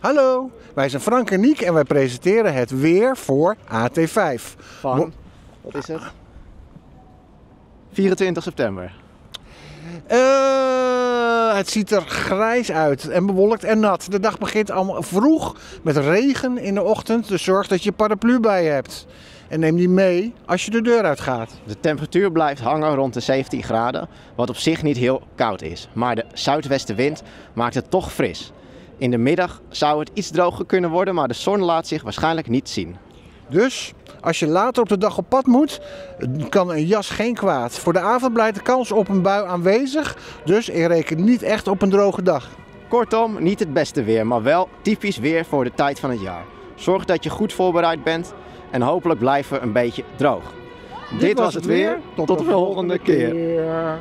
Hallo, wij zijn Frank en Niek en wij presenteren het weer voor AT5. Van, wat is het? 24 september. Eh, het ziet er grijs uit en bewolkt en nat. De dag begint allemaal vroeg met regen in de ochtend, dus zorg dat je paraplu bij je hebt. En neem die mee als je de deur uitgaat. De temperatuur blijft hangen rond de 17 graden, wat op zich niet heel koud is. Maar de zuidwestenwind maakt het toch fris. In de middag zou het iets droger kunnen worden, maar de zon laat zich waarschijnlijk niet zien. Dus als je later op de dag op pad moet, kan een jas geen kwaad. Voor de avond blijft de kans op een bui aanwezig, dus ik reken niet echt op een droge dag. Kortom, niet het beste weer, maar wel typisch weer voor de tijd van het jaar. Zorg dat je goed voorbereid bent en hopelijk blijven we een beetje droog. Dit, was het weer. Tot, de volgende keer. keer.